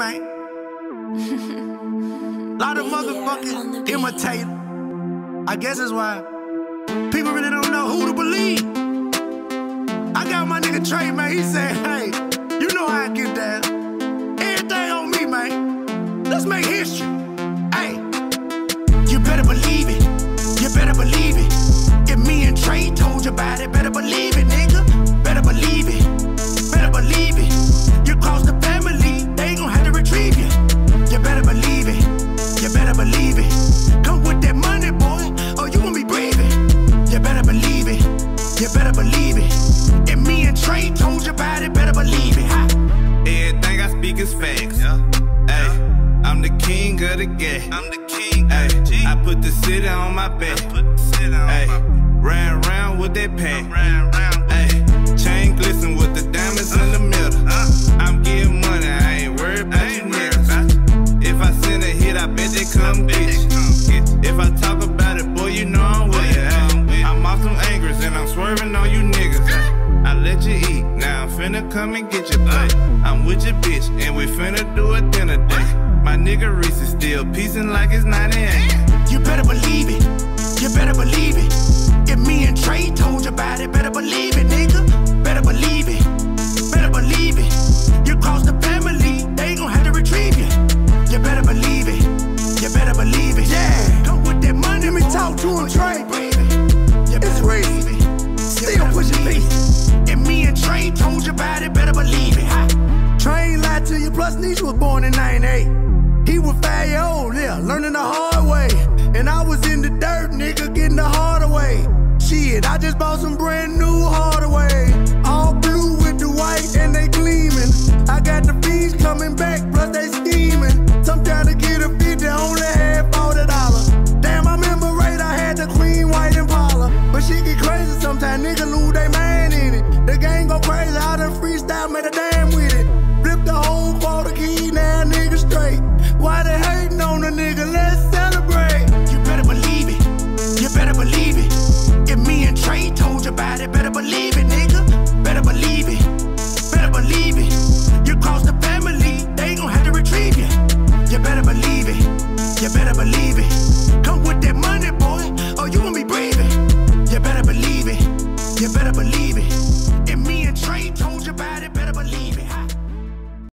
man. Lot of motherfucking imitator. I guess that's why people really don't know who to believe. I got my nigga Trey, man. He said, hey, you know how I get down. Everything on me, man. Let's make history. Hey, you better believe it. You better believe it. You better believe it. If me and Trey told you about it, better believe it. Ha. Everything I speak is facts. Yeah. Ay, I'm the king of the game. I'm the king. Ay, I put the city on my back. I put the city on Ay, ran around with that pack. On you niggas. I let you eat, now I'm finna come and get your plate. I'm with your bitch, and we finna do a dinner date. My nigga Reese is still piecing like it's 98. You better believe it. You better believe it. If me and Trey told you about it, better believe it, nigga. Better believe it. Better believe it. You cross the family, they gon' have to retrieve you. You better believe it. You better believe it. Yeah. Come with that money, me talk to him, Trey. You, plus Nisha was born in 98. He was five year old, oh, yeah, learning the hard way. And I was in the dirt, nigga, getting the harder way. Shit, I just bought some brand new Hardaway. believe it. Come with that money, boy, or you won't be breathing. You better believe it. You better believe it.